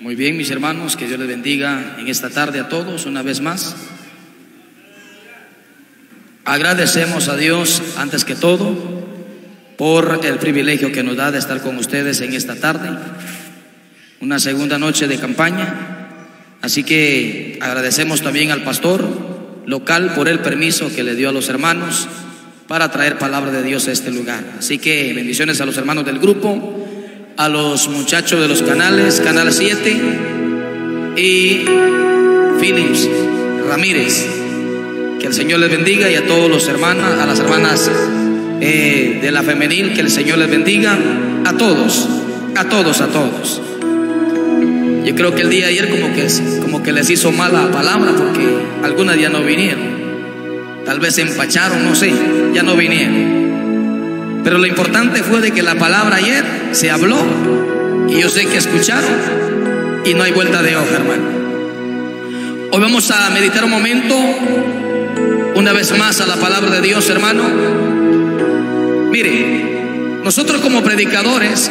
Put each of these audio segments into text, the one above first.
Muy bien, mis hermanos, que Dios les bendiga en esta tarde a todos una vez más. Agradecemos a Dios antes que todo por el privilegio que nos da de estar con ustedes en esta tarde, una segunda noche de campaña. Así que agradecemos también al pastor local por el permiso que le dio a los hermanos para traer palabra de Dios a este lugar. Así que bendiciones a los hermanos del grupo a los muchachos de los canales, Canal 7 y Philips Ramírez. Que el Señor les bendiga y a todos los hermanos, a las hermanas eh, de la femenil, que el Señor les bendiga. A todos, a todos, a todos. Yo creo que el día de ayer como que, como que les hizo mala palabra porque algunas ya no vinieron. Tal vez se empacharon, no sé, ya no vinieron. Pero lo importante fue de que la palabra ayer se habló y yo sé que escucharon y no hay vuelta de hoja, hermano. Hoy vamos a meditar un momento, una vez más, a la palabra de Dios, hermano. Mire, nosotros como predicadores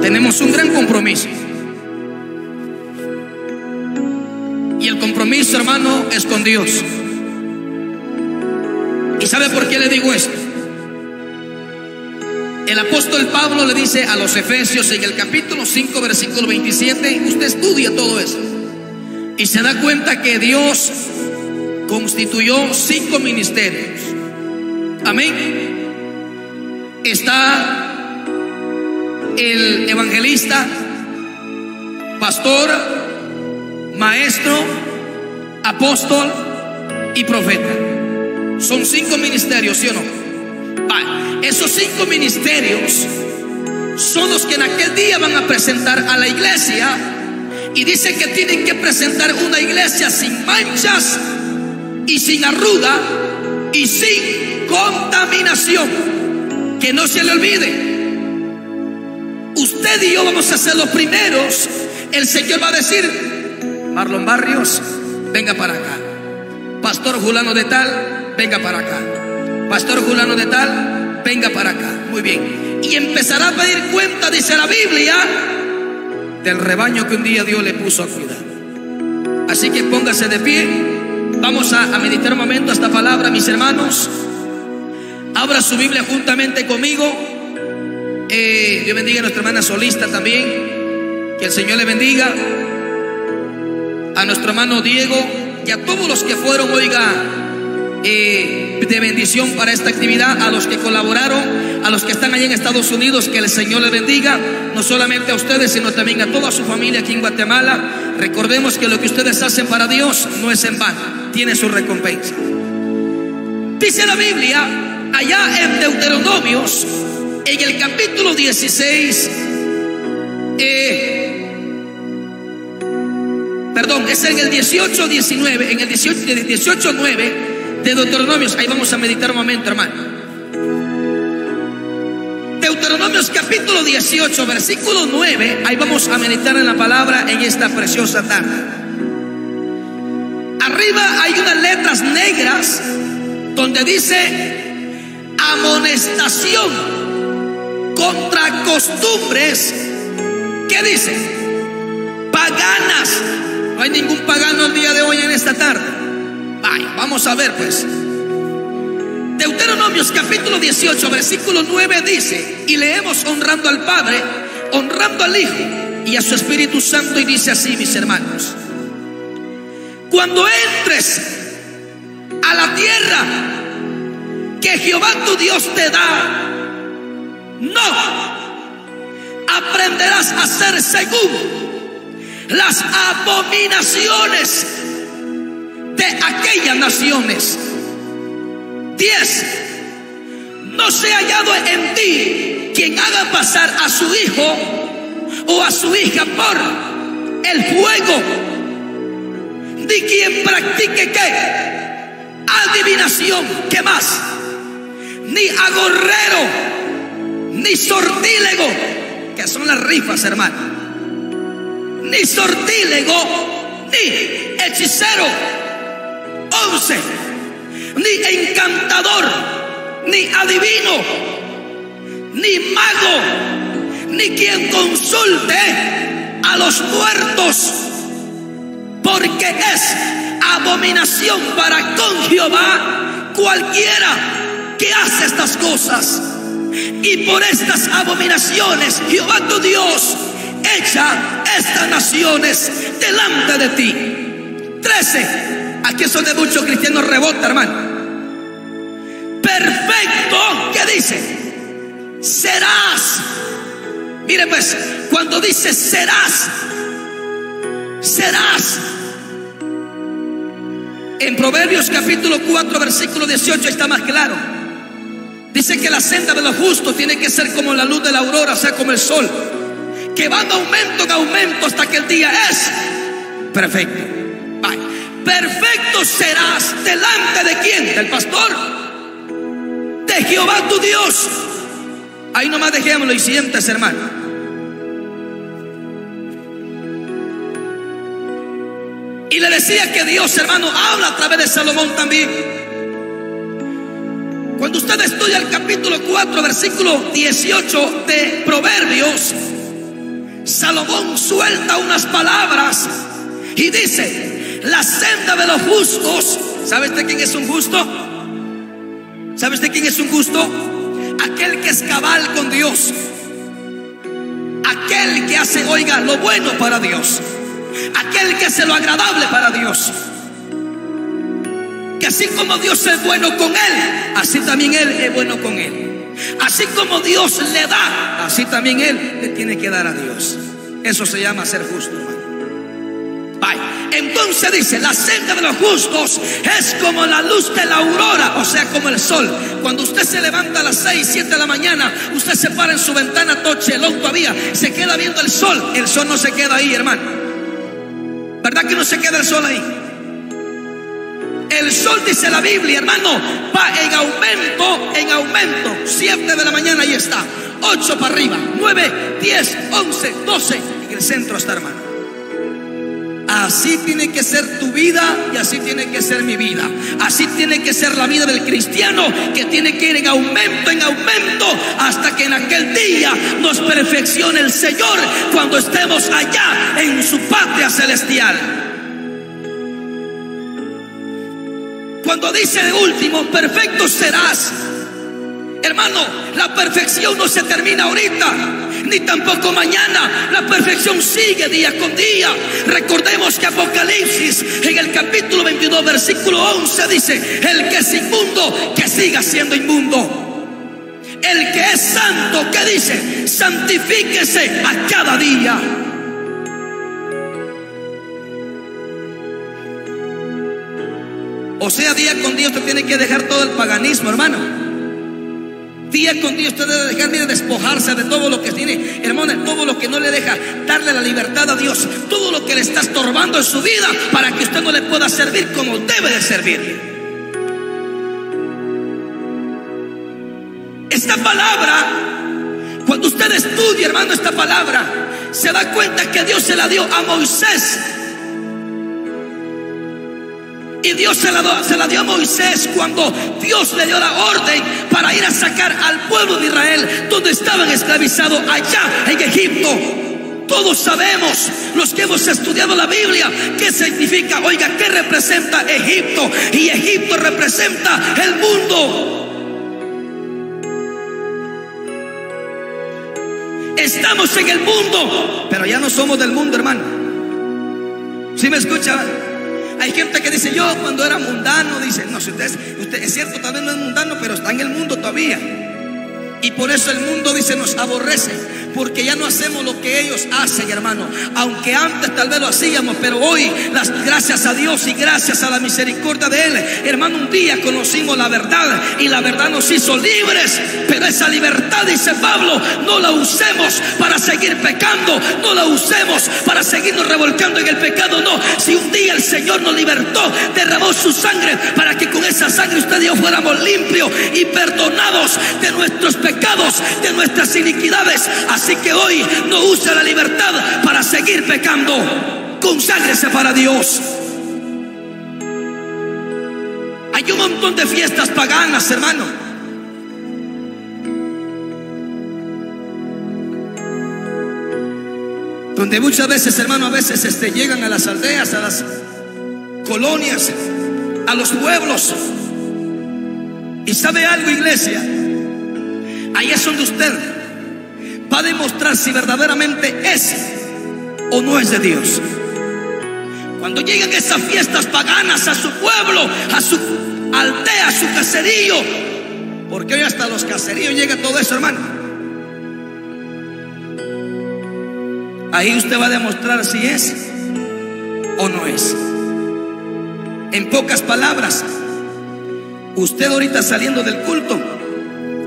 tenemos un gran compromiso. Y el compromiso, hermano, es con Dios. ¿Y sabe por qué le digo esto? El apóstol Pablo le dice a los Efesios en el capítulo 5, versículo 27, usted estudia todo eso y se da cuenta que Dios constituyó cinco ministerios. Amén. Está el evangelista, pastor, maestro, apóstol y profeta. Son cinco ministerios, ¿sí o no? Esos cinco ministerios son los que en aquel día van a presentar a la iglesia y dicen que tienen que presentar una iglesia sin manchas y sin arruga y sin contaminación. Que no se le olvide. Usted y yo vamos a ser los primeros. El Señor va a decir, Marlon Barrios, venga para acá. Pastor Julano de tal, venga para acá. Pastor Julano de tal, venga para acá. Muy bien. Y empezará a pedir cuenta, dice la Biblia, del rebaño que un día Dios le puso a cuidar. Así que póngase de pie. Vamos a, meditar un momento esta palabra, mis hermanos. Abra su Biblia juntamente conmigo. Eh, Dios bendiga a nuestra hermana solista también. Que el Señor le bendiga. A nuestro hermano Diego y a todos los que fueron, oiga, de bendición para esta actividad, a los que colaboraron, a los que están allí en Estados Unidos, que el Señor les bendiga, no solamente a ustedes, sino también a toda su familia aquí en Guatemala. Recordemos que lo que ustedes hacen para Dios no es en vano, tiene su recompensa. Dice la Biblia, allá en Deuteronomios, en el capítulo 16, eh, perdón, es en el 18, 19, en el 18, 18, 9 de Deuteronomios. Ahí vamos a meditar un momento, hermano. Deuteronomios capítulo 18, versículo 9. Ahí vamos a meditar en la palabra en esta preciosa tarde. Arriba hay unas letras negras donde dice amonestación contra costumbres. ¿Qué dice? Paganas. No hay ningún pagano el día de hoy en esta tarde vamos a ver pues. Deuteronomios capítulo 18, versículo 9 dice, y leemos honrando al Padre, honrando al Hijo y a su Espíritu Santo y dice así, mis hermanos, cuando entres a la tierra que Jehová tu Dios te da, no aprenderás a ser según las abominaciones de aquellas naciones. 10. No se ha hallado en ti quien haga pasar a su hijo o a su hija por el fuego, ni quien practique qué adivinación, ¿qué más? Ni agorrero, ni sortílego, que son las rifas, hermano, ni sortílego, ni hechicero ni encantador, ni adivino, ni mago, ni quien consulte a los muertos, porque es abominación para con Jehová cualquiera que hace estas cosas. Y por estas abominaciones Jehová tu Dios echa estas naciones delante de ti. 13. Aquí son de muchos cristianos rebota, hermano. Perfecto, ¿qué dice? Serás. Mire pues, cuando dice serás, serás. En Proverbios capítulo 4, versículo 18 está más claro. Dice que la senda de los justos tiene que ser como la luz de la aurora, o sea, como el sol, que va de aumento en aumento hasta que el día es perfecto. Perfecto serás delante de quién? Del pastor. De Jehová tu Dios. Ahí nomás dejémoslo y sientes, hermano. Y le decía que Dios, hermano, habla a través de Salomón también. Cuando usted estudia el capítulo 4, versículo 18 de Proverbios, Salomón suelta unas palabras y dice, la senda de los justos, ¿sabes de quién es un justo? ¿Sabes de quién es un justo? Aquel que es cabal con Dios. Aquel que hace, oiga, lo bueno para Dios. Aquel que hace lo agradable para Dios. Que así como Dios es bueno con él, así también él es bueno con él. Así como Dios le da, así también él le tiene que dar a Dios. Eso se llama ser justo, Entonces dice, la senda de los justos es como la luz de la aurora, o sea, como el sol. Cuando usted se levanta a las 6, 7 de la mañana, usted se para en su ventana tochelón todavía, se queda viendo el sol. El sol no se queda ahí, hermano. ¿Verdad que no se queda el sol ahí? El sol, dice la Biblia, hermano, va en aumento, en aumento. 7 de la mañana ahí está. 8 para arriba. 9, 10, 11, 12. En el centro está, hermano. Así tiene que ser tu vida y así tiene que ser mi vida. Así tiene que ser la vida del cristiano que tiene que ir en aumento, en aumento, hasta que en aquel día nos perfeccione el Señor cuando estemos allá en su patria celestial. Cuando dice de último, perfecto serás. Hermano, la perfección no se termina ahorita ni tampoco mañana. La perfección sigue día con día. Recordemos que Apocalipsis en el capítulo 22, versículo 11 dice, el que es inmundo, que siga siendo inmundo. El que es santo, que dice, santifíquese a cada día. O sea, día con día usted tiene que dejar todo el paganismo, hermano. Día con día usted debe dejar de despojarse de todo lo que tiene, hermano, todo lo que no le deja darle la libertad a Dios, todo lo que le está estorbando en su vida para que usted no le pueda servir como debe de servir. Esta palabra, cuando usted estudia, hermano, esta palabra, se da cuenta que Dios se la dio a Moisés Dios se la, dio a Moisés cuando Dios le dio la orden para ir a sacar al pueblo de Israel donde estaban esclavizados allá en Egipto. Todos sabemos, los que hemos estudiado la Biblia, qué significa, oiga, qué representa Egipto. Y Egipto representa el mundo. Estamos en el mundo, pero ya no somos del mundo, hermano. ¿Sí me escucha? Hay gente que dice, yo cuando era mundano, dice, no, si usted, usted es cierto, tal vez no es mundano, pero está en el mundo todavía. Y por eso el mundo dice, nos aborrece porque ya no hacemos lo que ellos hacen, hermano. Aunque antes tal vez lo hacíamos, pero hoy, las gracias a Dios y gracias a la misericordia de Él, hermano, un día conocimos la verdad y la verdad nos hizo libres. Pero esa libertad, dice Pablo, no la usemos para seguir pecando, no la usemos para seguirnos revolcando en el pecado, no. Si un día el Señor nos libertó, derramó su sangre para que con esa sangre usted y yo fuéramos limpios y perdonados de nuestros pecados, de nuestras iniquidades. Que hoy no use la libertad para seguir pecando. Conságrese para Dios. Hay un montón de fiestas paganas, hermano. donde muchas veces, hermano, a veces este, llegan a las aldeas, a las colonias, a los pueblos. Y sabe algo, iglesia, ahí es donde usted va a demostrar si verdaderamente es o no es de Dios. Cuando llegan esas fiestas paganas a su pueblo, a su aldea, a su caserío, porque hoy hasta los caseríos llega todo eso, hermano. Ahí usted va a demostrar si es o no es. En pocas palabras, usted ahorita saliendo del culto,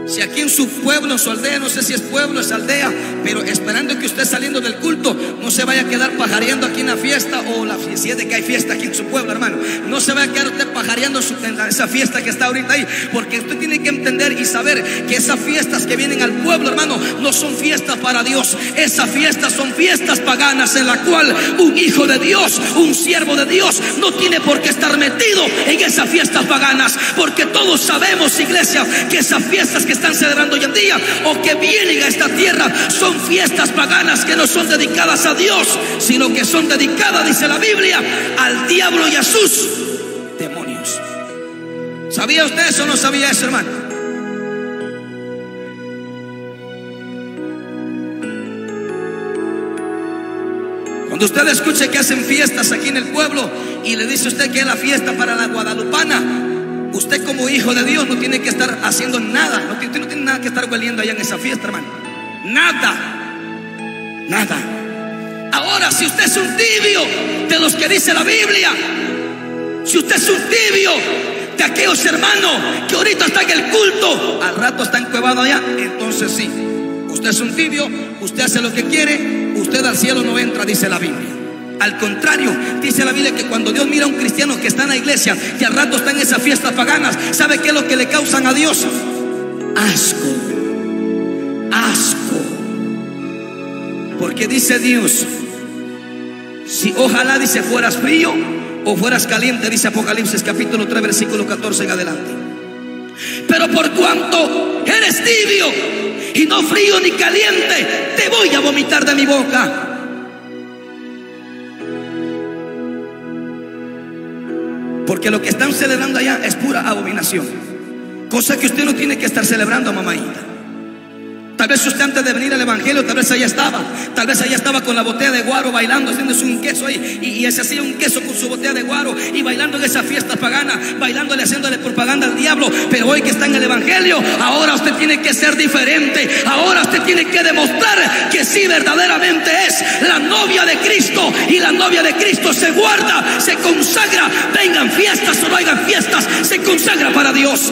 si aquí en su pueblo, en su aldea, no sé si es pueblo, es aldea, pero esperando que usted saliendo del culto no se vaya a quedar pajareando aquí en la fiesta o la si es de que hay fiesta aquí en su pueblo, hermano. No se vaya a quedar usted pajareando en esa fiesta que está ahorita ahí, porque usted tiene que entender y saber que esas fiestas que vienen al pueblo, hermano, no son fiestas para Dios. Esas fiestas son fiestas paganas en la cual un hijo de Dios, un siervo de Dios, no tiene por qué estar metido en esas fiestas paganas, porque todos sabemos, iglesia, que esas fiestas que están celebrando hoy en día o que vienen a esta tierra son fiestas paganas que no son dedicadas a Dios, sino que son dedicadas, dice la Biblia, al diablo y a sus demonios. ¿Sabía usted eso o no sabía eso, hermano? Cuando usted escuche que hacen fiestas aquí en el pueblo y le dice usted que es la fiesta para la guadalupana, Usted como hijo de Dios no tiene que estar haciendo nada. No tiene, no tiene nada que estar hueliendo allá en esa fiesta, hermano. Nada. Nada. Ahora, si usted es un tibio de los que dice la Biblia, si usted es un tibio de aquellos hermanos que ahorita están en el culto, al rato está encuevado allá, entonces sí. Usted es un tibio, usted hace lo que quiere, usted al cielo no entra, dice la Biblia. Al contrario, dice la Biblia que cuando Dios mira a un cristiano que está en la iglesia, que al rato está en esas fiestas paganas, ¿sabe qué es lo que le causan a Dios? Asco. Asco. Porque dice Dios, si ojalá dice fueras frío o fueras caliente, dice Apocalipsis capítulo 3 versículo 14 en adelante. Pero por cuanto eres tibio y no frío ni caliente, te voy a vomitar de mi boca. Porque lo que están celebrando allá es pura abominación. Cosa que usted no tiene que estar celebrando, mamaita. Tal vez usted antes de venir al Evangelio, tal vez allá estaba. Tal vez allá estaba con la botella de guaro bailando, haciéndose un queso ahí. Y, y hacía un queso con su botella de guaro y bailando en esa fiesta pagana, bailándole, haciéndole propaganda al diablo. Pero hoy que está en el Evangelio, ahora usted tiene que ser diferente. Ahora usted tiene que demostrar que sí verdaderamente es la novia de Cristo. Y la novia de Cristo se guarda, se consagra. Vengan fiestas o no hagan fiestas, se consagra para Dios.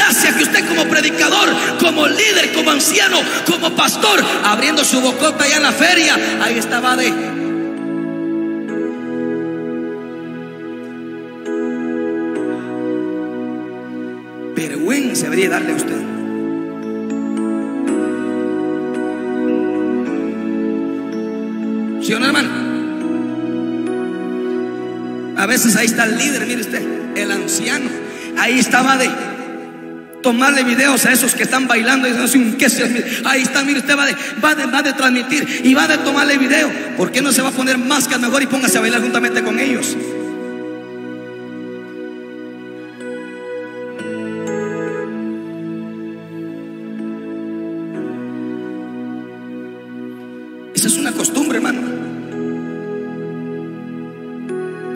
De gracia que usted como predicador, como líder, como anciano, como pastor, abriendo su bocota allá en la feria, ahí estaba de... Vergüenza debería darle a usted. ¿Sí o no, hermano? A veces ahí está el líder, mire usted, el anciano. Ahí estaba de tomarle videos a esos que están bailando y un queso. Ahí está, mire, usted va de, va de, va de transmitir y va de tomarle video. ¿Por qué no se va a poner máscara mejor y póngase a bailar juntamente con ellos? Esa es una costumbre, hermano.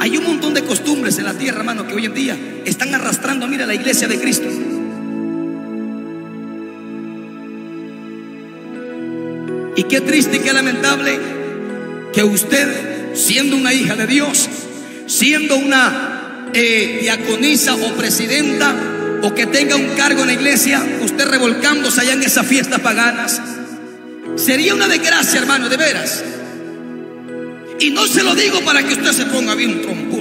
Hay un montón de costumbres en la tierra, hermano, que hoy en día están arrastrando, mira, la iglesia de Cristo. Y qué triste y qué lamentable que usted, siendo una hija de Dios, siendo una eh, diaconisa o presidenta, o que tenga un cargo en la iglesia, usted revolcándose allá en esas fiestas paganas, sería una desgracia, hermano, de veras. Y no se lo digo para que usted se ponga bien no.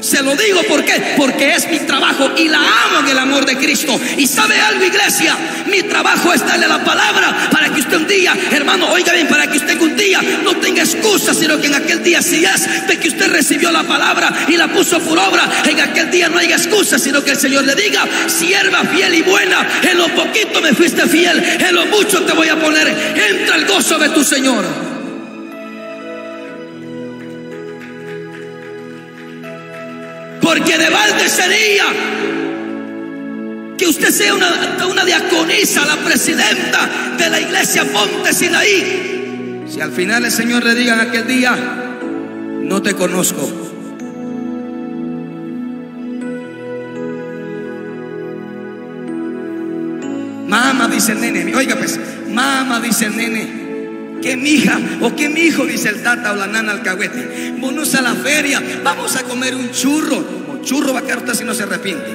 Se lo digo ¿por qué? porque es mi trabajo y la amo en el amor de Cristo. Y sabe algo, iglesia, mi trabajo es darle la palabra para que usted un día, hermano, oiga bien, para que usted un día no tenga excusa, sino que en aquel día si es de que usted recibió la palabra y la puso por obra, en aquel día no haya excusa, sino que el Señor le diga, sierva fiel y buena, en lo poquito me fuiste fiel, en lo mucho te voy a poner, entra el gozo de tu Señor. Porque de balde sería que usted sea una, una diaconisa, la presidenta de la iglesia Monte Sinaí. Si al final el Señor le diga en aquel día, no te conozco. Mamá dice el nene, oiga pues, mamá dice el nene, que mi hija o que mi hijo, dice el tata o la nana alcahuete. Vamos a la feria, vamos a comer un churro. Churro va a quedar usted si no se arrepiente.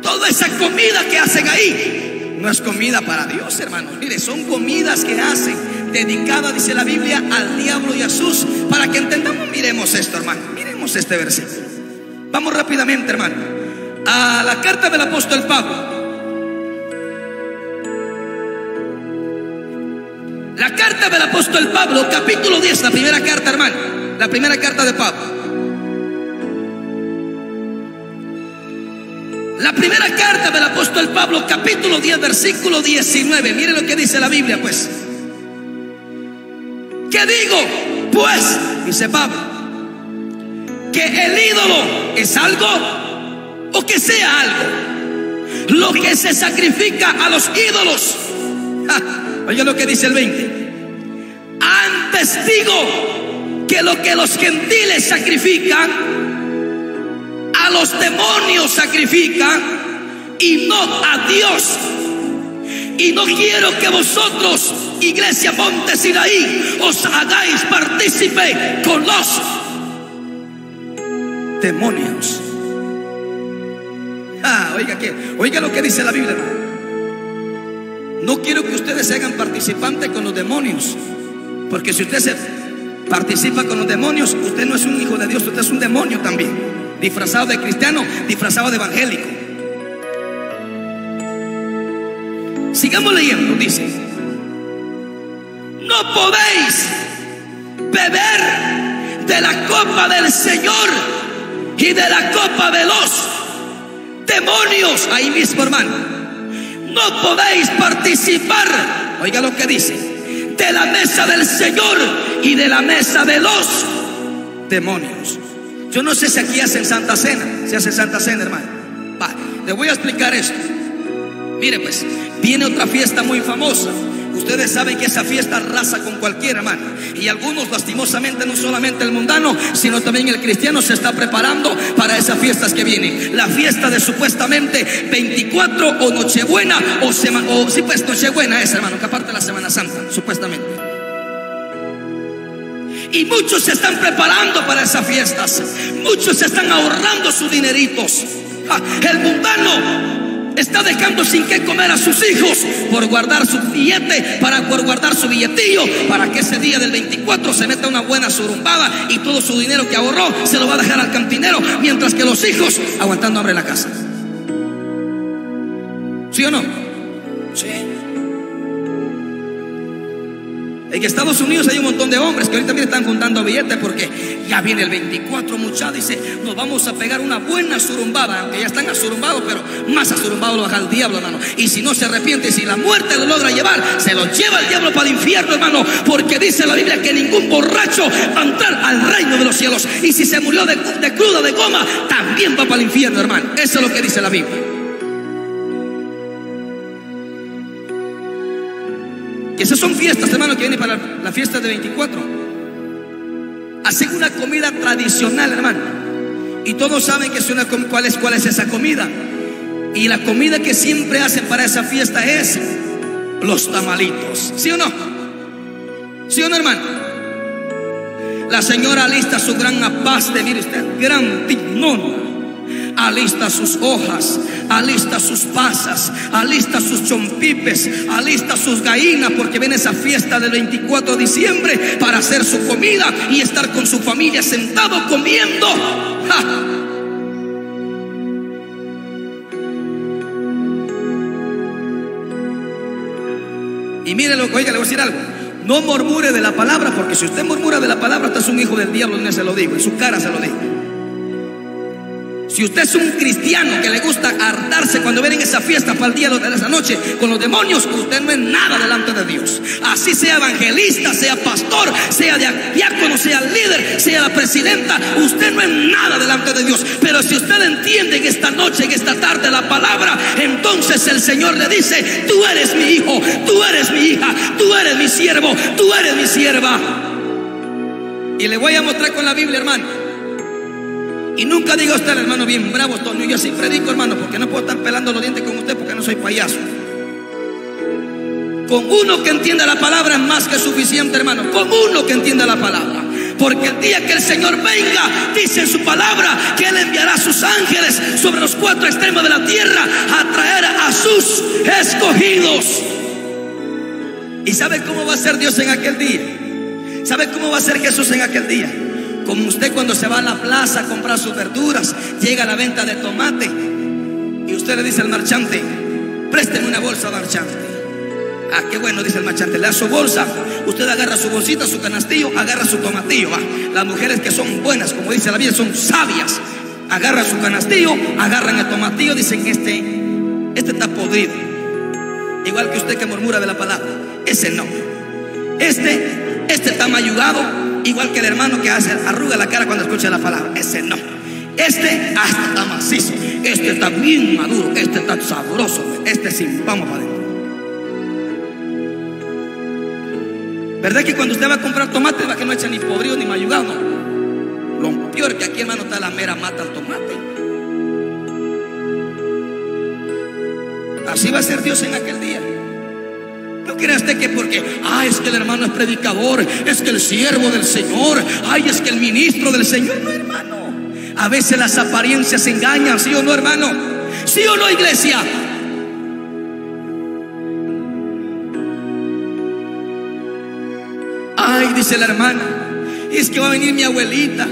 Toda esa comida que hacen ahí no es comida para Dios, hermanos. Mire, son comidas que hacen dedicadas, dice la Biblia, al diablo y a sus. Para que entendamos, miremos esto, hermano. Miremos este versículo. Vamos rápidamente, hermano. A la carta del apóstol Pablo. Carta del apóstol Pablo, capítulo 10, la primera carta, hermano. La primera carta de Pablo. La primera carta del apóstol Pablo, capítulo 10, versículo 19. Mire lo que dice la Biblia, pues. ¿Qué digo? Pues, dice Pablo, que el ídolo es algo o que sea algo. Lo que se sacrifica a los ídolos. Oiga lo que dice el 20. Antes digo que lo que los gentiles sacrifican, a los demonios sacrifican y no a Dios. Y no quiero que vosotros, iglesia Monte Sinaí, os hagáis partícipe con los demonios. Ah, oiga, que, oiga lo que dice la Biblia. No quiero que ustedes se hagan participantes con los demonios. Porque si usted se participa con los demonios, usted no es un hijo de Dios, usted es un demonio también. Disfrazado de cristiano, disfrazado de evangélico. Sigamos leyendo, dice. No podéis beber de la copa del Señor y de la copa de los demonios. Ahí mismo, hermano no podéis participar, oiga lo que dice, de la mesa del Señor y de la mesa de los demonios. Yo no sé si aquí hacen Santa Cena, si hace Santa Cena, hermano. Va, le voy a explicar esto. Mire pues, viene otra fiesta muy famosa Ustedes saben que esa fiesta raza con cualquier hermano. Y algunos, lastimosamente, no solamente el mundano, sino también el cristiano se está preparando para esas fiestas que vienen. La fiesta de supuestamente 24 o Nochebuena o, sí, pues Nochebuena es, hermano, que aparte la Semana Santa, supuestamente. Y muchos se están preparando para esas fiestas. Muchos se están ahorrando sus dineritos. El mundano Está dejando sin qué comer a sus hijos por guardar su billete, para por guardar su billetillo, para que ese día del 24 se meta una buena surumbada y todo su dinero que ahorró se lo va a dejar al cantinero, mientras que los hijos aguantando hambre en la casa. ¿Sí o no? Sí. En Estados Unidos hay un montón de hombres que ahorita también están juntando billetes porque ya viene el 24, muchachos. Dice, nos vamos a pegar una buena surumbada, aunque ya están asurumbados, pero más asurumbados lo baja el diablo, hermano. Y si no se arrepiente, si la muerte lo logra llevar, se lo lleva el diablo para el infierno, hermano. Porque dice la Biblia que ningún borracho va a entrar al reino de los cielos. Y si se murió de, de cruda, de goma, también va para el infierno, hermano. Eso es lo que dice la Biblia. Esas son fiestas, hermano, que vienen para la fiesta de 24. Hacen una comida tradicional, hermano. Y todos saben que es una, cuál, es, cuál es esa comida. Y la comida que siempre hacen para esa fiesta es los tamalitos. ¿Sí o no? ¿Sí o no, hermano? La señora lista su gran de mire usted, gran timón alista sus hojas, alista sus pasas, alista sus chompipes, alista sus gallinas, porque viene esa fiesta del 24 de diciembre para hacer su comida y estar con su familia sentado comiendo. Y mire lo que oiga, le voy a decir algo. No murmure de la palabra, porque si usted murmura de la palabra, usted es un hijo del diablo, se lo digo, en su cara se lo digo. Si usted es un cristiano que le gusta hartarse cuando ven esa fiesta para el día de esa noche con los demonios, usted no es nada delante de Dios. Así sea evangelista, sea pastor, sea diácono, sea líder, sea la presidenta, usted no es nada delante de Dios. Pero si usted entiende en esta noche, en esta tarde la palabra, entonces el Señor le dice, tú eres mi hijo, tú eres mi hija, tú eres mi siervo, tú eres mi sierva. Y le voy a mostrar con la Biblia, hermano. Y nunca diga usted, hermano, bien bravo, Toño. Yo sí predico, hermano, porque no puedo estar pelando los dientes con usted porque no soy payaso. Con uno que entienda la palabra es más que suficiente, hermano. Con uno que entienda la palabra. Porque el día que el Señor venga, dice en su palabra que Él enviará a sus ángeles sobre los cuatro extremos de la tierra a traer a sus escogidos. ¿Y sabe cómo va a ser Dios en aquel día? ¿Sabe cómo va a ser Jesús en aquel día? Como usted cuando se va a la plaza a comprar sus verduras, llega a la venta de tomate y usted le dice al marchante, présteme una bolsa, marchante. Ah, qué bueno, dice el marchante, le da su bolsa, usted agarra su bolsita, su canastillo, agarra su tomatillo. Las mujeres que son buenas, como dice la Biblia, son sabias. Agarra su canastillo, agarran el tomatillo, dicen, este, este está podrido. Igual que usted que murmura de la palabra, ese no. Este, este está mayugado, igual que el hermano que hace arruga la cara cuando escucha la palabra. Ese no. Este hasta está macizo. Este está bien maduro. Este está sabroso. Este sí, vamos para adentro. ¿Verdad que cuando usted va a comprar tomate va que no echa ni podrido ni mayugado? Lo peor que aquí, hermano, está la mera mata al tomate. Así va a ser Dios en aquel día. No crea usted que porque, ay, es que el hermano es predicador, es que el siervo del Señor, ay, es que el ministro del Señor, no, hermano. A veces las apariencias engañan, ¿sí o no, hermano? ¿Sí o no, iglesia? Ay, dice la hermana, es que va a venir mi abuelita,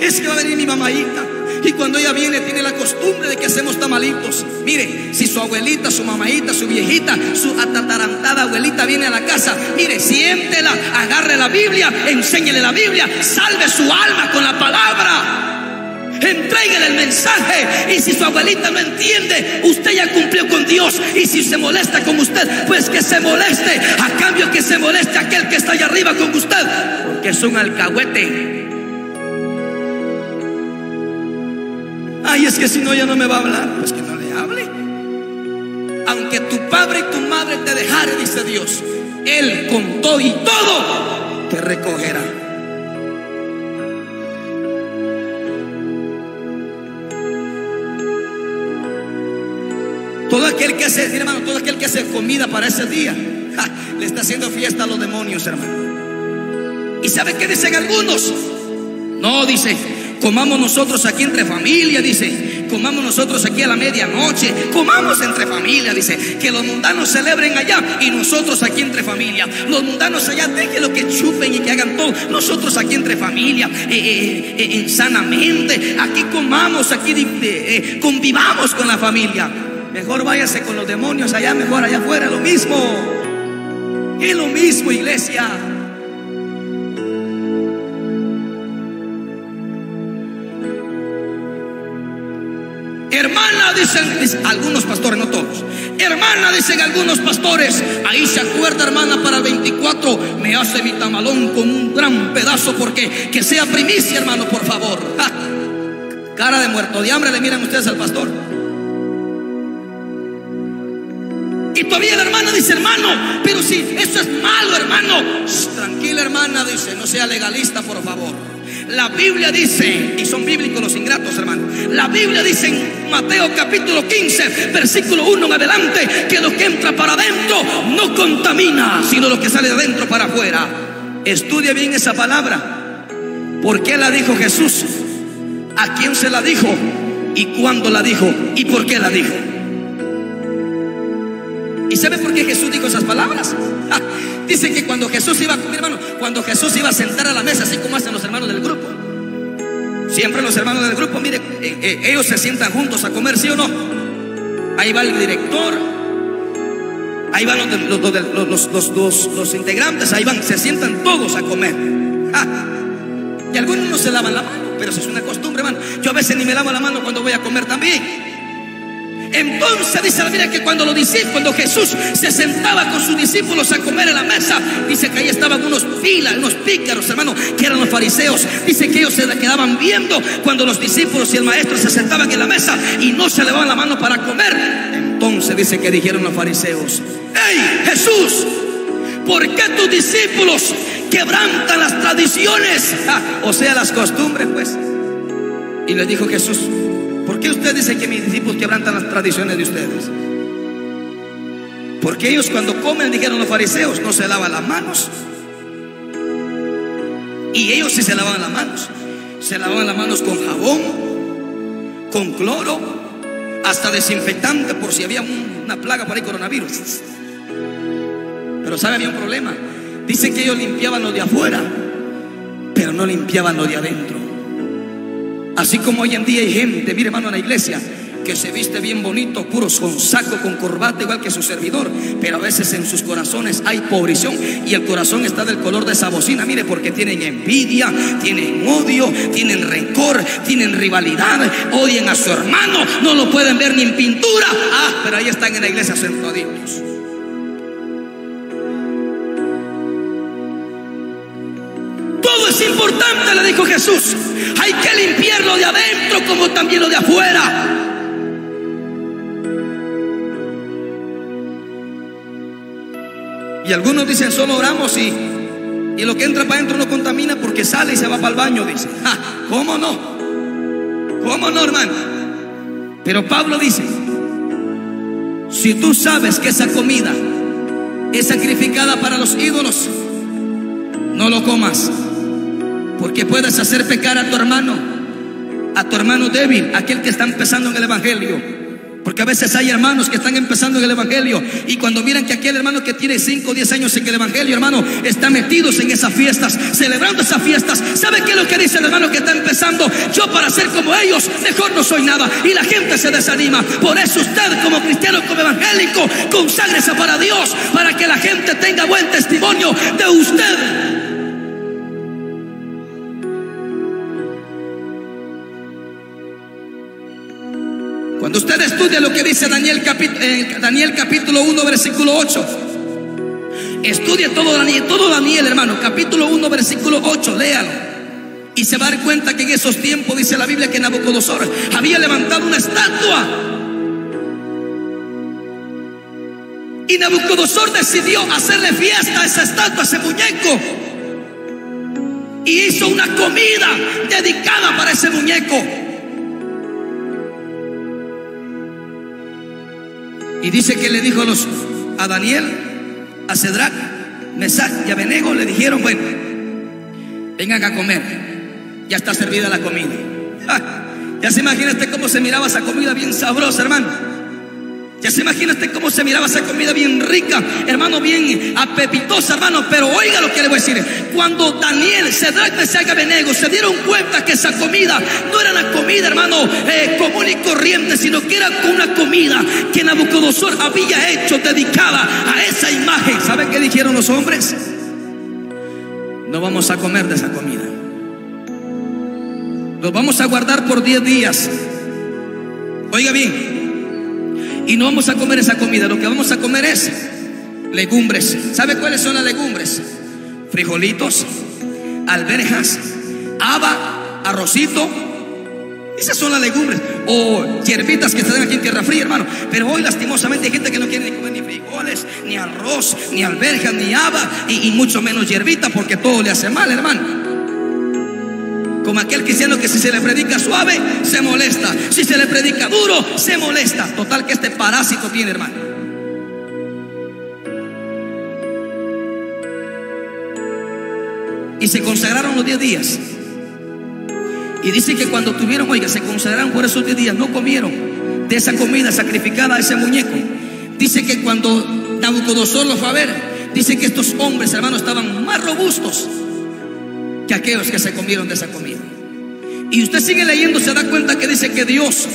es que va a venir mi mamáita. Y cuando ella viene tiene la costumbre de que hacemos tamalitos. Mire, si su abuelita, su mamadita, su viejita, su atatarantada abuelita viene a la casa, mire, siéntela, agarre la Biblia, enséñele la Biblia, salve su alma con la palabra. Entréguele el mensaje. Y si su abuelita no entiende, usted ya cumplió con Dios. Y si se molesta con usted, pues que se moleste. A cambio que se moleste aquel que está allá arriba con usted. Porque es un alcahuete. Ay, es que si no, ya no me va a hablar. Pues que no le hable. Aunque tu padre y tu madre te dejaren, dice Dios, Él con todo y todo te recogerá. Todo aquel que hace, hermano, todo aquel que hace comida para ese día, le está haciendo fiesta a los demonios, hermano. ¿Y sabe qué dicen algunos? No, dice, comamos nosotros aquí entre familia, dice, comamos nosotros aquí a la medianoche, comamos entre familia, dice, que los mundanos celebren allá y nosotros aquí entre familia. Los mundanos allá dejen lo que chupen y que hagan todo, nosotros aquí entre familia, eh, eh, eh, sanamente, aquí comamos, aquí convivamos con la familia. Mejor váyase con los demonios allá, mejor allá afuera, lo mismo. Es lo mismo, iglesia. Hermana, dicen, algunos pastores, no todos. Hermana, dicen algunos pastores. Ahí se acuerda, hermana, para el 24 me hace mi tamalón con un gran pedazo porque que sea primicia, hermano, por favor. Cara de muerto de hambre le miran ustedes al pastor. Y todavía la hermana dice, hermano, pero si eso es malo, hermano. tranquila, hermana, dice, no sea legalista, por favor. La Biblia dice, y son bíblicos los ingratos, hermano. La Biblia dice en Mateo capítulo 15, versículo 1 en adelante, que lo que entra para adentro no contamina, sino lo que sale de adentro para afuera. Estudia bien esa palabra. ¿Por qué la dijo Jesús? ¿A quién se la dijo? y cuándo la dijo y por qué la dijo. ¿Y sabe por qué Jesús dijo esas palabras? Dice que cuando Jesús iba a comer, hermano, cuando Jesús iba a sentar a la mesa, así como hacen los hermanos del grupo. Siempre los hermanos del grupo, mire, eh, eh, ellos se sientan juntos a comer, ¿sí o no? Ahí va el director, ahí van los, los, los, integrantes, ahí van, se sientan todos a comer. Y algunos no se lavan la mano, pero eso es una costumbre, hermano. Yo a veces ni me lavo la mano cuando voy a comer también. Entonces dice la Biblia que cuando los discípulos, cuando Jesús se sentaba con sus discípulos a comer en la mesa, dice que ahí estaban unos pilas, unos pícaros, hermano, que eran los fariseos. Dice que ellos se quedaban viendo cuando los discípulos y el maestro se sentaban en la mesa y no se levaban la mano para comer. Entonces dice que dijeron los fariseos, ¡Hey Jesús! ¿Por qué tus discípulos quebrantan las tradiciones? o sea, las costumbres, pues. Y le dijo Jesús, ¿Por qué usted dice que mis discípulos quebrantan las tradiciones de ustedes? Porque ellos cuando comen, dijeron los fariseos, no se lavan las manos. Y ellos sí se lavaban las manos. Se lavaban las manos con jabón, con cloro, hasta desinfectante por si había una plaga por ahí, coronavirus. Pero sabe, había un problema. Dice que ellos limpiaban lo de afuera, pero no limpiaban lo de adentro. Así como hoy en día hay gente, mire hermano, en la iglesia, que se viste bien bonito, puros con saco, con corbata, igual que su servidor, pero a veces en sus corazones hay pobrición y el corazón está del color de esa bocina, mire, porque tienen envidia, tienen odio, tienen rencor, tienen rivalidad, odian a su hermano, no lo pueden ver ni en pintura, ah, pero ahí están en la iglesia sentaditos. Es importante, le dijo Jesús. Hay que limpiarlo de adentro como también lo de afuera. Y algunos dicen, solo oramos y, y lo que entra para adentro no contamina porque sale y se va para el baño, dice. ¿Cómo no? ¿Cómo no, hermano? Pero Pablo dice, si tú sabes que esa comida es sacrificada para los ídolos, no lo comas. Porque puedes hacer pecar a tu hermano, a tu hermano débil, aquel que está empezando en el Evangelio. Porque a veces hay hermanos que están empezando en el Evangelio y cuando miran que aquel hermano que tiene 5 o 10 años en el Evangelio, hermano, está metidos en esas fiestas, celebrando esas fiestas. ¿Sabe qué es lo que dice el hermano que está empezando? Yo para ser como ellos, mejor no soy nada. Y la gente se desanima. Por eso usted como cristiano, como evangélico, conságrese para Dios, para que la gente tenga buen testimonio de usted. Estudia lo que dice Daniel, eh, Daniel capítulo 1, versículo 8, estudie todo Daniel, todo Daniel, hermano, capítulo 1, versículo 8, léalo. Y se va a dar cuenta que en esos tiempos dice la Biblia que Nabucodonosor había levantado una estatua. Y Nabucodonosor decidió hacerle fiesta a esa estatua, a ese muñeco. Y hizo una comida dedicada para ese muñeco. Y dice que le dijo a, Daniel, a Cedrac, Mesac y Abenego, le dijeron, bueno, vengan a comer, ya está servida la comida. Ya se imagina cómo se miraba esa comida bien sabrosa, hermano. Ya se imagina cómo se miraba esa comida bien rica, hermano, bien apetitosa, hermano. Pero oiga lo que le voy a decir. Cuando Daniel, Cedrak, Mesach Benego se dieron cuenta que esa comida no era la comida, hermano, eh, común y corriente, sino que era una comida que Nabucodonosor había hecho dedicada a esa imagen. ¿Saben qué dijeron los hombres? No vamos a comer de esa comida. Los vamos a guardar por 10 días. Oiga bien, y no vamos a comer esa comida, lo que vamos a comer es legumbres. ¿Sabe cuáles son las legumbres? Frijolitos, alberjas, haba, arrocito. Esas son las legumbres. O hierbitas que están aquí en tierra fría, hermano. Pero hoy lastimosamente hay gente que no quiere ni comer ni frijoles, ni arroz, ni alberjas, ni haba, y, y mucho menos hierbita porque todo le hace mal, hermano. Como aquel cristiano que si se le predica suave, se molesta. Si se le predica duro, se molesta. Total que este parásito tiene, hermano. Y se consagraron los 10 días. Y dice que cuando tuvieron, oiga, se consagraron por esos 10 días, no comieron de esa comida sacrificada a ese muñeco. Dice que cuando Nabucodonosor lo fue a ver, dice que estos hombres, hermanos, estaban más robustos que aquellos que se comieron de esa comida. Y usted sigue leyendo, se da cuenta que dice que Dios,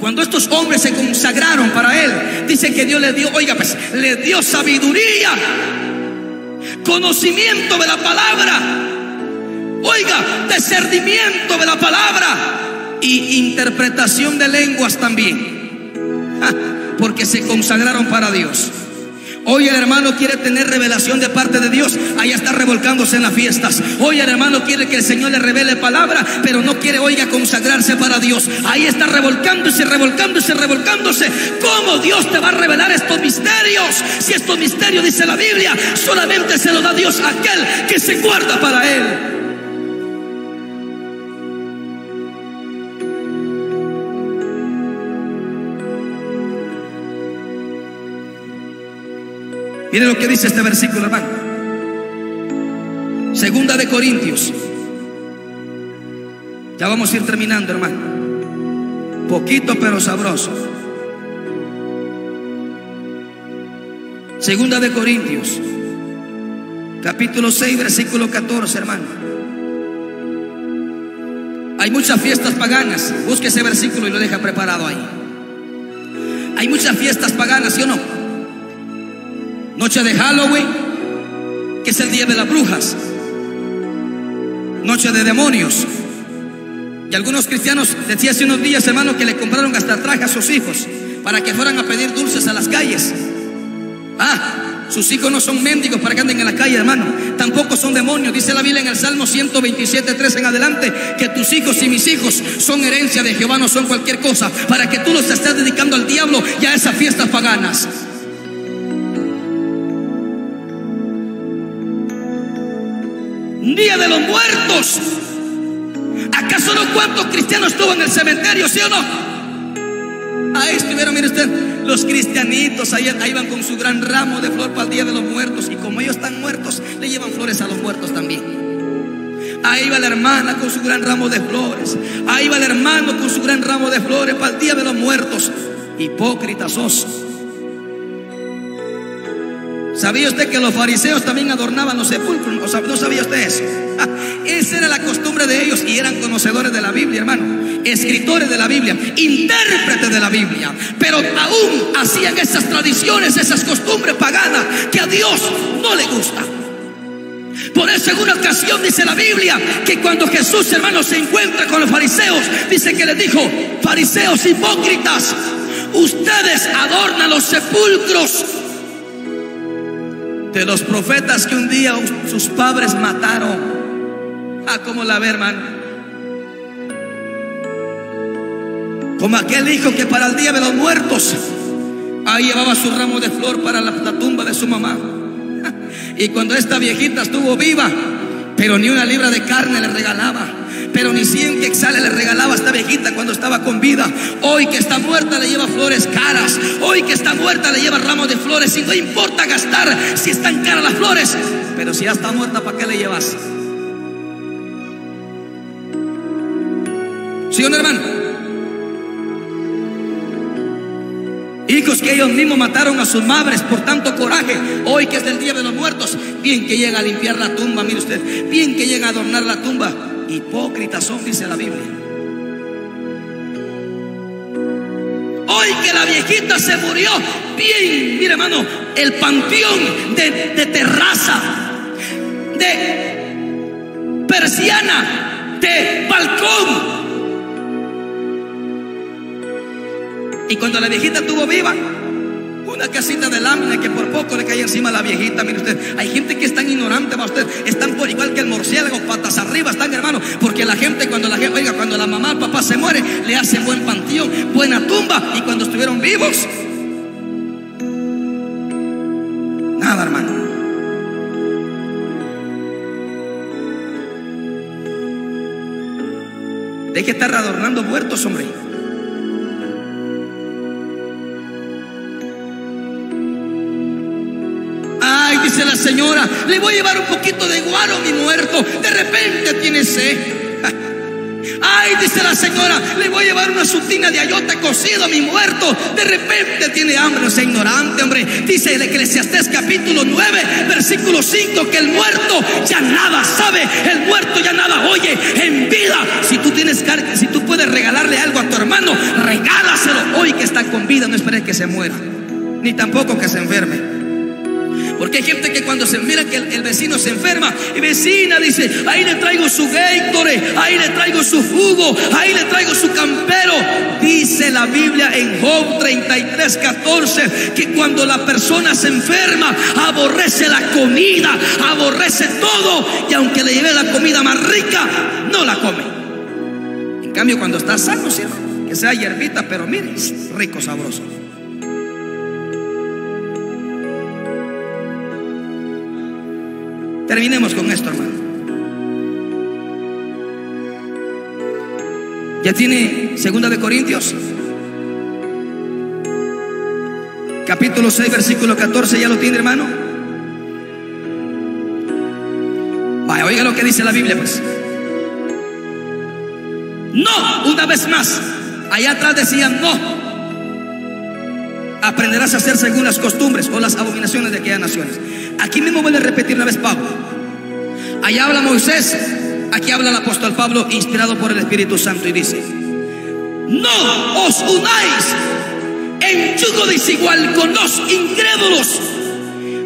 cuando estos hombres se consagraron para Él, dice que Dios le dio, oiga, pues, le dio sabiduría, conocimiento de la palabra, oiga, discernimiento de la palabra y interpretación de lenguas también, porque se consagraron para Dios. Hoy el hermano quiere tener revelación de parte de Dios. Allá está revolcándose en las fiestas. Hoy el hermano quiere que el Señor le revele palabra, pero no quiere, oiga, consagrarse para Dios. Ahí está revolcándose, revolcándose, revolcándose. ¿Cómo Dios te va a revelar estos misterios? Si estos misterios, dice la Biblia, solamente se lo da Dios a aquel que se guarda para Él. Miren lo que dice este versículo, hermano. Segunda de Corintios. Ya vamos a ir terminando, hermano. Poquito pero sabroso. Segunda de Corintios. Capítulo 6, versículo 14, hermano. Hay muchas fiestas paganas. Busque ese versículo y lo deja preparado ahí. Hay muchas fiestas paganas, ¿sí o no? Noche de Halloween, que es el día de las brujas. Noche de demonios. Y algunos cristianos, decía hace unos días, hermano, que le compraron hasta traje a sus hijos para que fueran a pedir dulces a las calles. Ah, sus hijos no son mendigos para que anden en la calle, hermano. Tampoco son demonios. Dice la Biblia en el Salmo 127, 3 en adelante, que tus hijos y mis hijos son herencia de Jehová, no son cualquier cosa, para que tú los estés dedicando al diablo y a esas fiestas paganas. Cuántos cristianos estuvo en el cementerio, sí o no? Ahí estuvieron, mire usted, los cristianitos, ahí, ahí van con su gran ramo de flor para el Día de los Muertos. Y como ellos están muertos, le llevan flores a los muertos también. Ahí va la hermana con su gran ramo de flores. Ahí va el hermano con su gran ramo de flores para el Día de los Muertos. Hipócritas sos. ¿Sabía usted que los fariseos también adornaban los sepulcros? ¿No sabía usted eso? esa era la costumbre de ellos y eran conocedores de la Biblia, hermano. Escritores de la Biblia, intérpretes de la Biblia. Pero aún hacían esas tradiciones, esas costumbres paganas que a Dios no le gusta. Por eso en una ocasión dice la Biblia que cuando Jesús, hermano, se encuentra con los fariseos, dice que les dijo, fariseos hipócritas, ustedes adornan los sepulcros de los profetas que un día sus padres mataron. Ah, como la ve, hermano. Como aquel hijo que para el día de los muertos, ahí llevaba su ramo de flor para la, la tumba de su mamá. Y cuando esta viejita estuvo viva, pero ni una libra de carne le regalaba pero ni cien que exhale le regalaba a esta viejita cuando estaba con vida. Hoy que está muerta le lleva flores caras. Hoy que está muerta le lleva ramos de flores. Y no importa gastar si están caras las flores. Pero si ya está muerta, ¿para qué le llevas? ¿Sí o no, hermano? Hijos que ellos mismos mataron a sus madres por tanto coraje. Hoy que es el día de los muertos, bien que llega a limpiar la tumba, mire usted, bien que llega a adornar la tumba hipócritas son, dice la Biblia. Hoy que la viejita se murió, bien, mire hermano, el panteón de, terraza, de persiana, de balcón. Y cuando la viejita estuvo viva, una casita de lámina que por poco le cae encima a la viejita. Mire usted, hay gente que es tan ignorante, va usted. Están por igual que el murciélago, patas arriba están, hermano. Porque la gente, cuando la oiga, cuando la mamá, el papá se muere, le hace buen panteón, buena tumba. Y cuando estuvieron vivos, nada, hermano. Deje estar adornando muertos, hombre. Señora, le voy a llevar un poquito de guaro a mi muerto. De repente tiene sed. Ay, dice la señora, le voy a llevar una sutina de ayote cocido a mi muerto. De repente tiene hambre, no sea ignorante, hombre. Dice el Eclesiastés capítulo 9, versículo 5, que el muerto ya nada sabe, el muerto ya nada oye en vida. Si tú tienes carga, si tú puedes regalarle algo a tu hermano, regálaselo hoy que está con vida, no esperes que se muera, ni tampoco que se enferme. Porque hay gente que cuando se mira que el, vecino se enferma, y vecina dice, ahí le traigo su Gatorade, ahí le traigo su jugo, ahí le traigo su campero. Dice la Biblia en Job 33, 14, que cuando la persona se enferma, aborrece la comida, aborrece todo, y aunque le lleve la comida más rica, no la come. En cambio, cuando está sano, que sea hierbita, pero mire, rico, sabroso. Terminemos con esto, hermano. ¿Ya tiene segunda de Corintios? Capítulo 6, versículo 14, ¿ya lo tiene, hermano? Vaya, oiga lo que dice la Biblia, pues. No, una vez más. Allá atrás decían no. Aprenderás a hacer según las costumbres o las abominaciones de aquellas naciones. Aquí mismo voy a repetir una vez Pablo. Allá habla Moisés, aquí habla el apóstol Pablo, inspirado por el Espíritu Santo, y dice: No os unáis en yugo desigual con los incrédulos,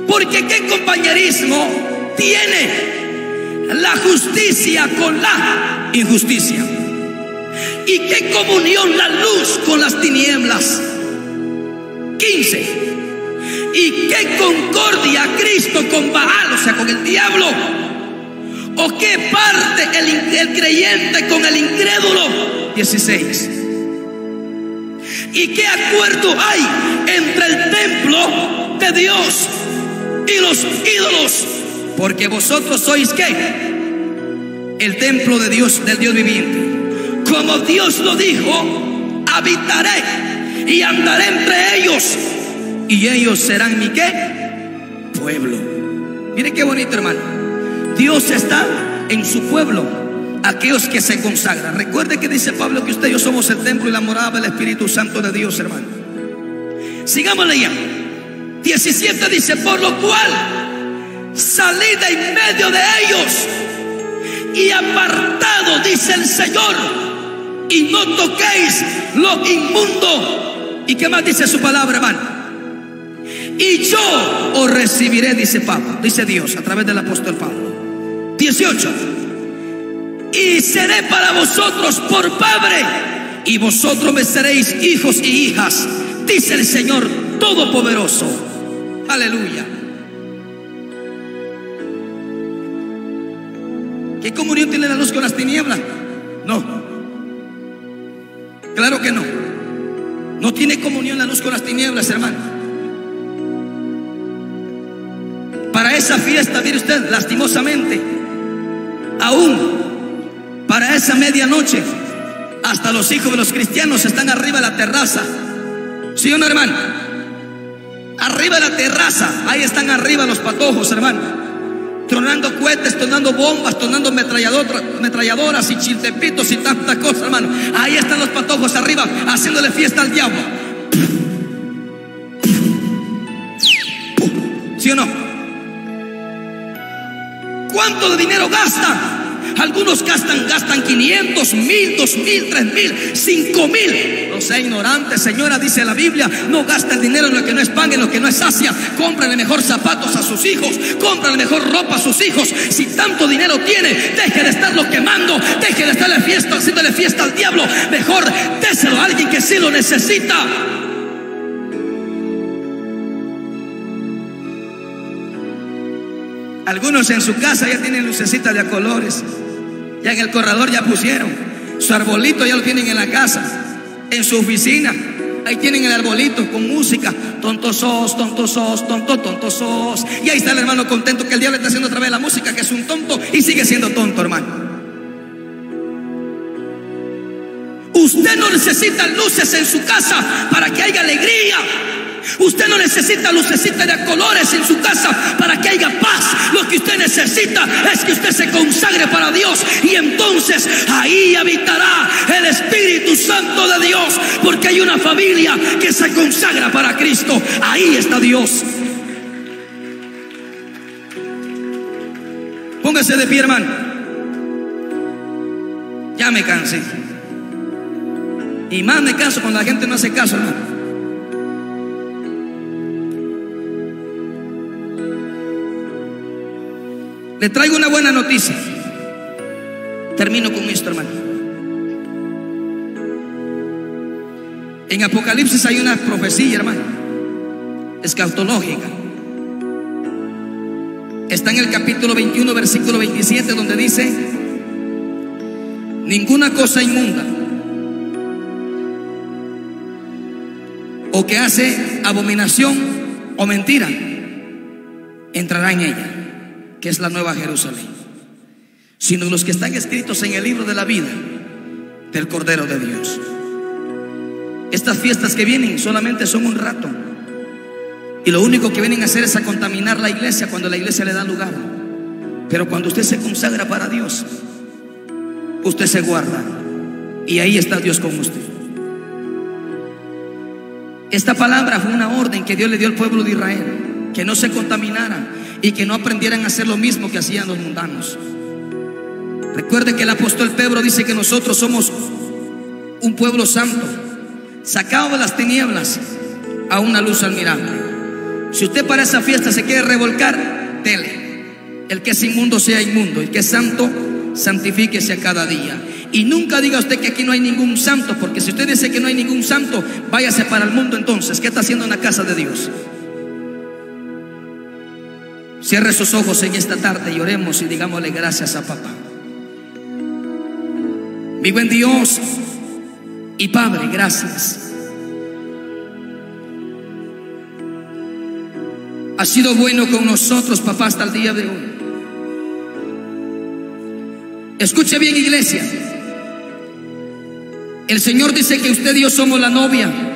porque qué compañerismo tiene la justicia con la injusticia, y qué comunión la luz con las tinieblas. 15 ¿Y qué concordia Cristo con Baal, o sea, con el diablo? ¿O qué parte el, creyente con el incrédulo? 16. ¿Y qué acuerdo hay entre el templo de Dios y los ídolos? Porque vosotros sois qué? El templo de Dios, del Dios viviente. Como Dios lo dijo, habitaré y andaré entre ellos y ellos serán mi qué? Pueblo. Mire qué bonito, hermano. Dios está en su pueblo, aquellos que se consagran. Recuerde que dice Pablo que usted y yo somos el templo y la morada del Espíritu Santo de Dios, hermano. Sigamos leyendo. 17 dice, por lo cual salid en medio de ellos y apartado, dice el Señor, y no toquéis lo inmundo. ¿Y qué más dice su palabra, hermano? y yo os recibiré, dice Pablo, dice Dios a través del apóstol Pablo. 18. Y seré para vosotros por Padre, y vosotros me seréis hijos y hijas, dice el Señor Todopoderoso. Aleluya. ¿Qué comunión tiene la luz con las tinieblas? No. Claro que no. No tiene comunión la luz con las tinieblas, hermano. Para esa fiesta, mire usted, lastimosamente, aún para esa medianoche, hasta los hijos de los cristianos están arriba de la terraza. ¿Sí o no, hermano? Arriba de la terraza, ahí están arriba los patojos, hermano. Tronando cohetes, tronando bombas, tronando metralladoras y chiltepitos y tantas cosas, hermano. Ahí están los patojos arriba, haciéndole fiesta al diablo. ¿Sí o no? ¿Cuánto de dinero gastan? Algunos gastan, gastan 500, mil, dos mil, tres mil, cinco mil. No sea ignorante, señora, dice la Biblia. No gasta el dinero en lo que no es pan, en lo que no es sacia. Cómprale mejor zapatos a sus hijos. Cómprale mejor ropa a sus hijos. Si tanto dinero tiene, deje de estarlo quemando. Deje de estarle fiesta, haciéndole fiesta al diablo. Mejor déselo a alguien que sí lo necesita. Algunos en su casa ya tienen lucecitas de colores. Ya en el corredor ya pusieron. Su arbolito ya lo tienen en la casa. En su oficina. Ahí tienen el arbolito con música. Tontosos, tontosos, tonto, tontosos. Y ahí está el hermano contento que el diablo está haciendo otra vez la música, que es un tonto y sigue siendo tonto, hermano. Usted no necesita luces en su casa para que haya alegría. Usted no necesita lucecita de colores en su casa para que haya paz. Lo que usted necesita es que usted se consagre para Dios y entonces ahí habitará el Espíritu Santo de Dios porque hay una familia que se consagra para Cristo. Ahí está Dios. Póngase de pie, hermano. Ya me cansé. Y más me canso cuando la gente no hace caso, hermano. Le traigo una buena noticia. Termino con esto, hermano. En Apocalipsis hay una profecía, hermano, escatológica. Está en el capítulo 21, versículo 27, donde dice, ninguna cosa inmunda o que hace abominación o mentira entrará en ella, que es la nueva Jerusalén, sino los que están escritos en el libro de la vida del Cordero de Dios. Estas fiestas que vienen solamente son un rato. Y lo único que vienen a hacer es a contaminar la iglesia cuando la iglesia le da lugar. Pero cuando usted se consagra para Dios, usted se guarda. Y ahí está Dios con usted. Esta palabra fue una orden que Dios le dio al pueblo de Israel, que no se contaminara y que no aprendieran a hacer lo mismo que hacían los mundanos. Recuerde que el apóstol Pedro dice que nosotros somos un pueblo santo, sacado de las tinieblas a una luz admirable. Si usted para esa fiesta se quiere revolcar, dele. El que es inmundo sea inmundo, el que es santo, santifíquese a cada día. Y nunca diga usted que aquí no hay ningún santo, porque si usted dice que no hay ningún santo, váyase para el mundo entonces. ¿Qué está haciendo en la casa de Dios? Cierre sus ojos en esta tarde y oremos y digámosle gracias a papá. Mi buen Dios y Padre, gracias. Ha sido bueno con nosotros, papá, hasta el día de hoy. Escuche bien, iglesia. El Señor dice que usted y yo somos la novia.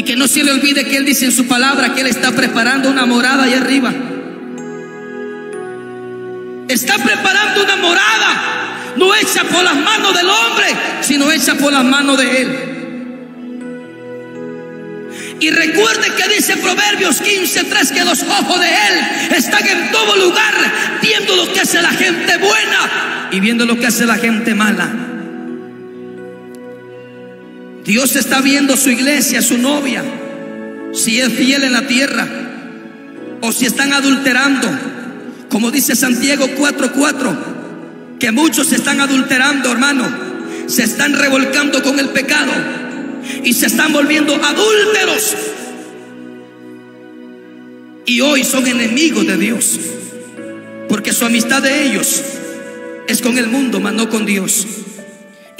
Y que no se le olvide que Él dice en su palabra que Él está preparando una morada allá arriba. Está preparando una morada, no hecha por las manos del hombre, sino hecha por las manos de Él. Y recuerde que dice Proverbios 15:3 que los ojos de Él están en todo lugar, viendo lo que hace la gente buena y viendo lo que hace la gente mala. Dios está viendo su iglesia, su novia, si es fiel en la tierra o si están adulterando. Como dice Santiago 4:4, que muchos se están adulterando, hermano, se están revolcando con el pecado y se están volviendo adúlteros. Y hoy son enemigos de Dios, porque su amistad de ellos es con el mundo, mas no con Dios.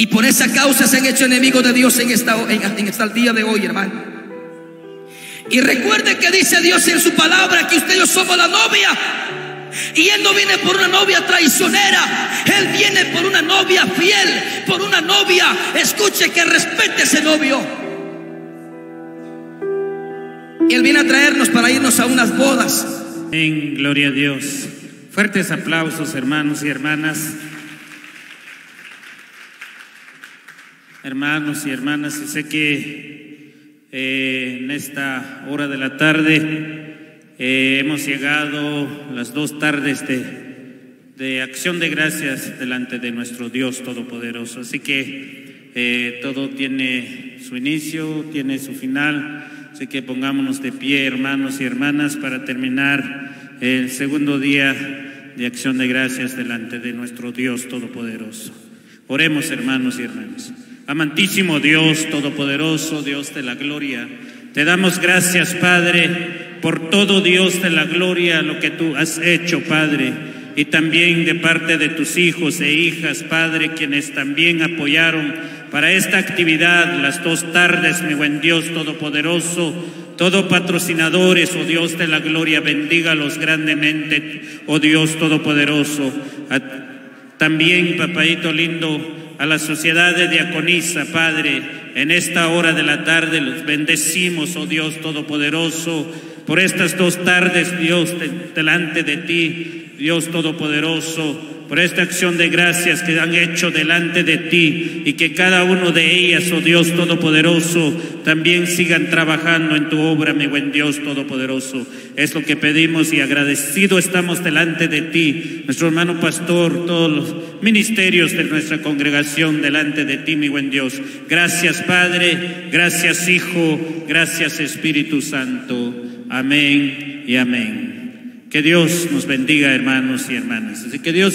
Y por esa causa se han hecho enemigos de Dios en esta, en, en esta día de hoy, hermano. Y recuerde que dice Dios en su palabra que usted y yo somos la novia. Y Él no viene por una novia traicionera, Él viene por una novia fiel, por una novia, escuche que respete ese novio. Y Él viene a traernos para irnos a unas bodas. En gloria a Dios. Fuertes aplausos, hermanos y hermanas. Hermanos y hermanas, sé que eh, en esta hora de la tarde eh, hemos llegado las dos tardes de, de, acción de gracias delante de nuestro Dios Todopoderoso. Así que eh, todo tiene su inicio, tiene su final. Así que pongámonos de pie, hermanos y hermanas, para terminar el segundo día de acción de gracias delante de nuestro Dios Todopoderoso. Oremos, hermanos y hermanas. Amantísimo Dios Todopoderoso, Dios de la gloria, te damos gracias, Padre, por todo Dios de la gloria, lo que tú has hecho, Padre, y también de parte de tus hijos e hijas, Padre, quienes también apoyaron para esta actividad las dos tardes, mi buen Dios Todopoderoso, todo patrocinadores, oh Dios de la gloria, bendígalos grandemente, oh Dios Todopoderoso. También, papadito lindo, a la sociedad de diaconisa, Padre, en esta hora de la tarde los bendecimos, oh Dios Todopoderoso, por estas dos tardes, Dios, delante de ti, Dios Todopoderoso por esta acción de gracias que han hecho delante de ti y que cada uno de ellas, oh Dios Todopoderoso, también sigan trabajando en tu obra, mi buen Dios Todopoderoso. Es lo que pedimos y agradecido estamos delante de ti, nuestro hermano pastor, todos los ministerios de nuestra congregación delante de ti, mi buen Dios. Gracias Padre, gracias Hijo, gracias Espíritu Santo. Amén y amén. Que Dios nos bendiga, hermanos y hermanas. Que Dios